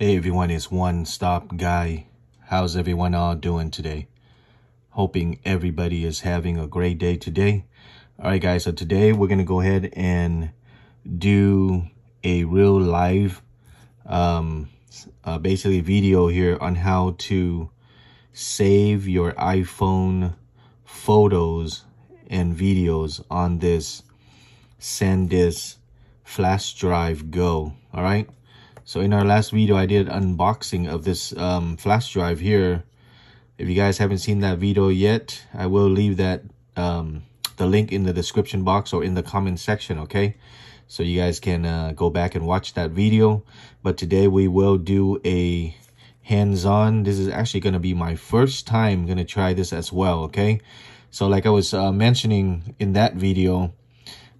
Hey everyone, it's One Stop Guy. How's everyone all doing today? Hoping everybody is having a great day today. All right, guys, so today we're going to go ahead and do a real live, um, uh, basically video here on how to save your iPhone photos and videos on this SanDisk flash drive go. All right. So in our last video, I did unboxing of this um, flash drive here. If you guys haven't seen that video yet, I will leave that um, the link in the description box or in the comment section, okay? So you guys can uh, go back and watch that video. But today we will do a hands-on. This is actually going to be my first time going to try this as well, okay? So like I was uh, mentioning in that video,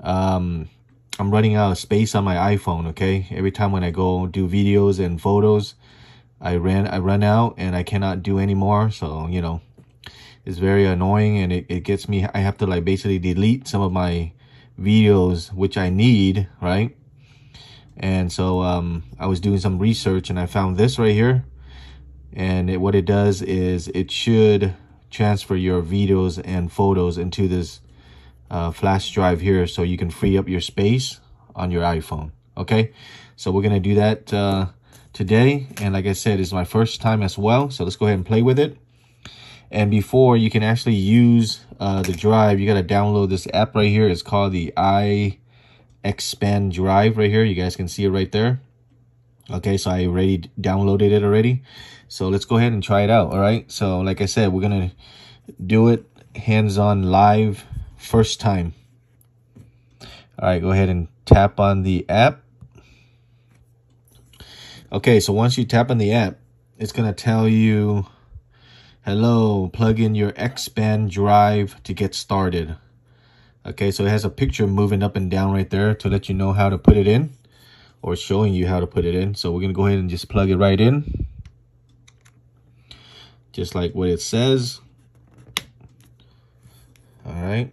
um, I'm running out of space on my iPhone, okay? Every time when I go do videos and photos, I ran I run out and I cannot do anymore. So, you know, it's very annoying and it, it gets me I have to like basically delete some of my videos which I need, right? And so um I was doing some research and I found this right here. And it, what it does is it should transfer your videos and photos into this uh, flash drive here so you can free up your space on your iPhone. Okay, so we're going to do that uh, today. And like I said, it's my first time as well. So let's go ahead and play with it. And before you can actually use uh, the drive, you got to download this app right here. It's called the iXpand Drive right here. You guys can see it right there. Okay, so I already downloaded it already. So let's go ahead and try it out. All right. So like I said, we're going to do it hands-on live first time. All right, go ahead and tap on the app. Okay, so once you tap on the app, it's going to tell you, hello, plug in your Xpand drive to get started. Okay, so it has a picture moving up and down right there to let you know how to put it in or showing you how to put it in. So we're going to go ahead and just plug it right in. Just like what it says. All right.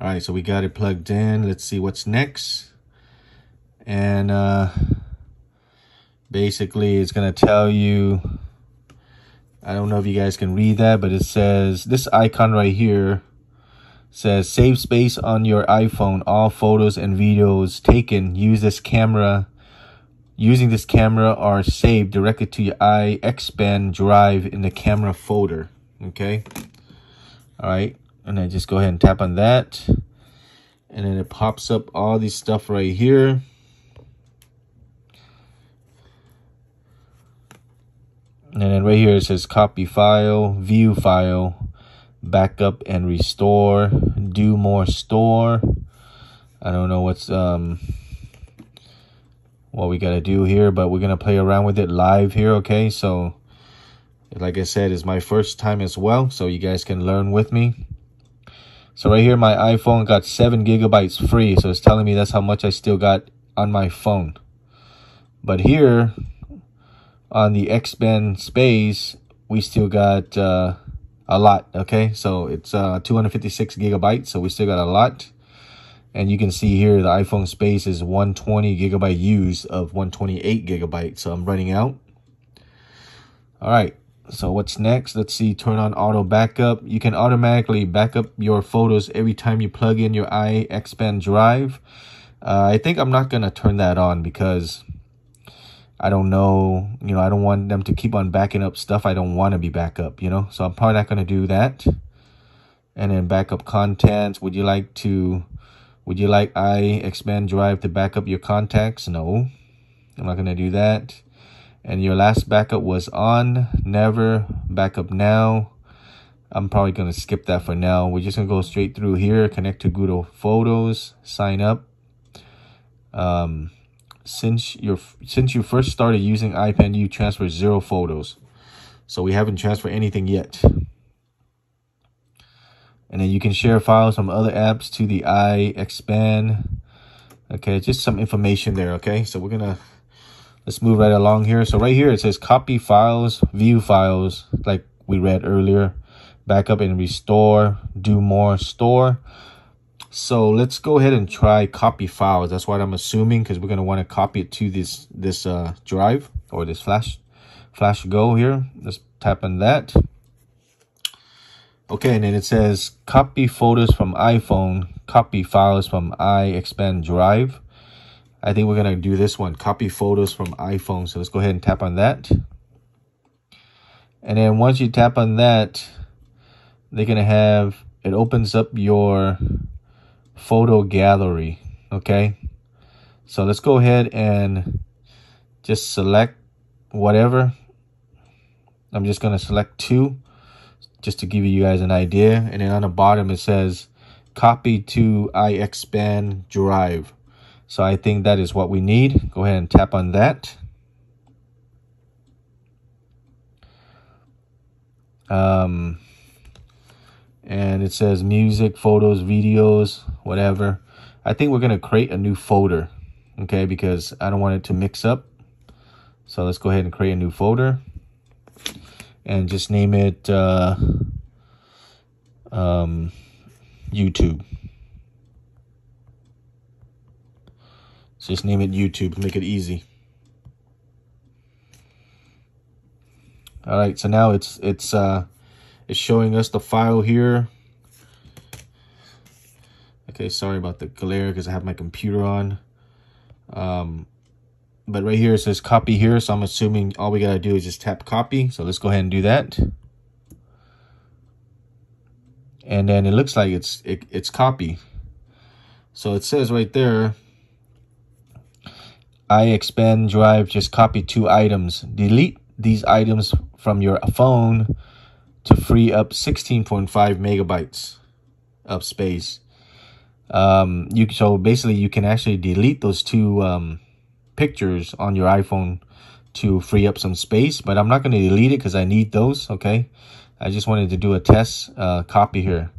All right, so we got it plugged in. Let's see what's next. And uh, basically, it's going to tell you, I don't know if you guys can read that, but it says, this icon right here says, save space on your iPhone. All photos and videos taken, use this camera. Using this camera are saved directly to your iXpand drive in the camera folder. Okay. All right and I just go ahead and tap on that. And then it pops up all this stuff right here. And then right here it says copy file view file backup and restore do more store. I don't know what's um what we got to do here but we're going to play around with it live here okay? So like I said it's my first time as well so you guys can learn with me so right here, my iPhone got seven gigabytes free. So it's telling me that's how much I still got on my phone. But here on the Xpand space, we still got uh, a lot. Okay, so it's uh, 256 gigabytes. So we still got a lot. And you can see here the iPhone space is 120 gigabyte used of 128 gigabytes. So I'm running out. All right. So what's next? Let's see, turn on auto backup. You can automatically backup your photos every time you plug in your iXpand drive. Uh, I think I'm not going to turn that on because I don't know, you know, I don't want them to keep on backing up stuff I don't want to be backup, you know? So I'm probably not going to do that. And then backup contents. Would you like to, would you like iXpand drive to back up your contacts? No, I'm not going to do that and your last backup was on. Never backup now. I'm probably going to skip that for now. We're just going to go straight through here connect to google photos sign up. Um since you since you first started using iPad, you transferred zero photos. So we haven't transferred anything yet. And then you can share files from other apps to the iXpand okay just some information there okay? So we're gonna Let's move right along here. So right here, it says copy files, view files, like we read earlier. Backup and restore, do more, store. So let's go ahead and try copy files. That's what I'm assuming because we're going to want to copy it to this this uh, drive or this flash flash go here. Let's tap on that. Okay, and then it says copy photos from iPhone, copy files from iXpand Drive. I think we're going to do this one, copy photos from iPhone. So let's go ahead and tap on that. And then once you tap on that, they're going to have, it opens up your photo gallery. Okay. So let's go ahead and just select whatever. I'm just going to select two just to give you guys an idea. And then on the bottom, it says copy to iXpand Drive. So I think that is what we need. Go ahead and tap on that. Um, and it says music, photos, videos, whatever. I think we're going to create a new folder, okay, because I don't want it to mix up. So let's go ahead and create a new folder and just name it uh, um, YouTube. Just name it YouTube, make it easy. All right, so now it's it's uh it's showing us the file here. Okay, sorry about the glare because I have my computer on. Um, but right here it says copy here, so I'm assuming all we gotta do is just tap copy. So let's go ahead and do that. And then it looks like it's it, it's copy. So it says right there, iXpand Drive just copy two items. Delete these items from your phone to free up 16.5 megabytes of space. Um, you so basically you can actually delete those two um, pictures on your iPhone to free up some space, but I'm not going to delete it because I need those. Okay, I just wanted to do a test uh, copy here.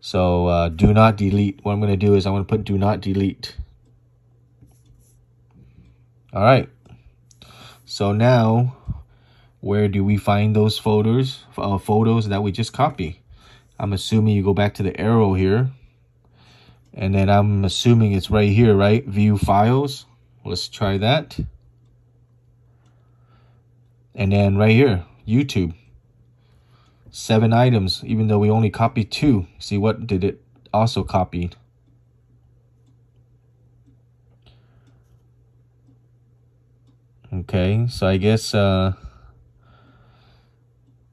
So uh, do not delete. What I'm going to do is I'm going to put do not delete. All right. So now, where do we find those photos, uh, photos that we just copy? I'm assuming you go back to the arrow here. And then I'm assuming it's right here, right? View files. Let's try that. And then right here, YouTube. Seven items, even though we only copied two. See what did it also copied? Okay, so I guess uh,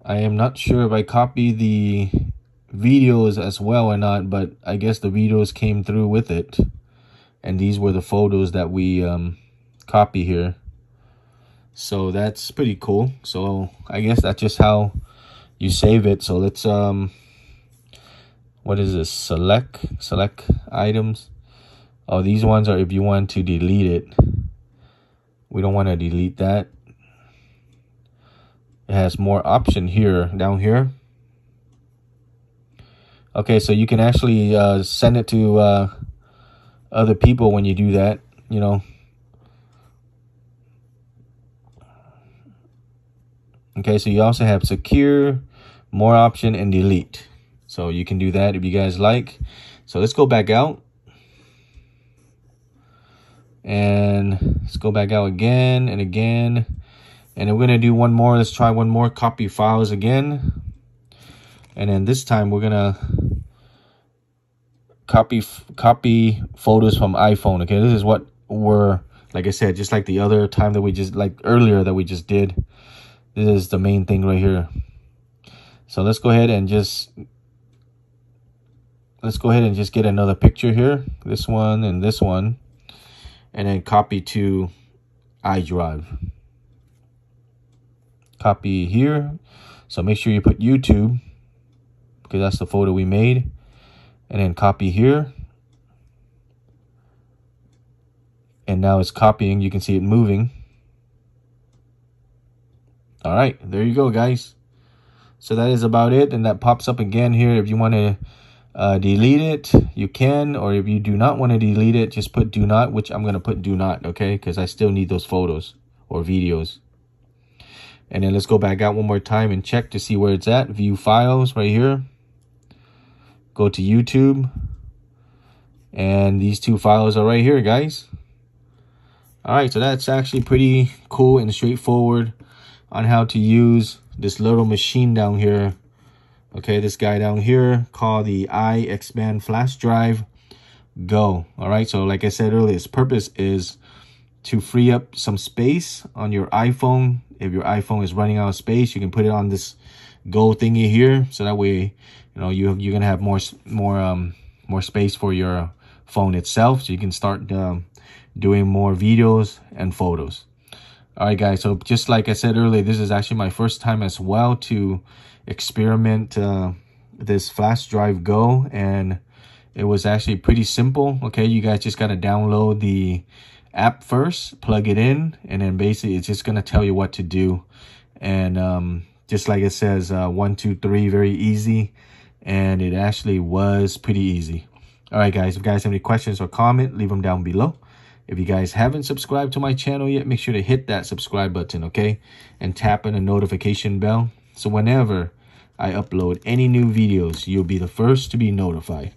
I am not sure if I copy the videos as well or not, but I guess the videos came through with it. And these were the photos that we um, copy here. So that's pretty cool. So I guess that's just how you save it. So let's, um, what is this? Select, select items. Oh, these ones are if you want to delete it. We don't want to delete that. It has more option here, down here. Okay, so you can actually uh, send it to uh, other people when you do that, you know. Okay, so you also have secure, more option, and delete. So you can do that if you guys like. So let's go back out. And let's go back out again and again. And we're going to do one more. Let's try one more. Copy files again. And then this time we're going to copy copy photos from iPhone. Okay, this is what we're, like I said, just like the other time that we just, like earlier that we just did. This is the main thing right here. So let's go ahead and just, let's go ahead and just get another picture here. This one and this one and then copy to iDrive. Copy here. So make sure you put YouTube because that's the photo we made. And then copy here. And now it's copying. You can see it moving. All right, there you go, guys. So that is about it. And that pops up again here if you want to uh, delete it, you can, or if you do not want to delete it, just put do not, which I'm going to put do not, okay? Because I still need those photos or videos. And then let's go back out one more time and check to see where it's at. View files right here. Go to YouTube. And these two files are right here, guys. All right, so that's actually pretty cool and straightforward on how to use this little machine down here. Okay, this guy down here called the iXpand flash drive go. All right, so like I said earlier, its purpose is to free up some space on your iPhone. If your iPhone is running out of space, you can put it on this go thingy here. So that way, you know, you, you're going to have more, more, um, more space for your phone itself. So you can start um, doing more videos and photos. All right, guys. So just like I said earlier, this is actually my first time as well to experiment uh, this flash drive go. And it was actually pretty simple. Okay, you guys just got to download the app first, plug it in, and then basically it's just going to tell you what to do. And um, just like it says, uh, one, two, three, very easy. And it actually was pretty easy. All right, guys, if you guys have any questions or comment, leave them down below. If you guys haven't subscribed to my channel yet, make sure to hit that subscribe button, okay? And tap on the notification bell. So whenever I upload any new videos, you'll be the first to be notified.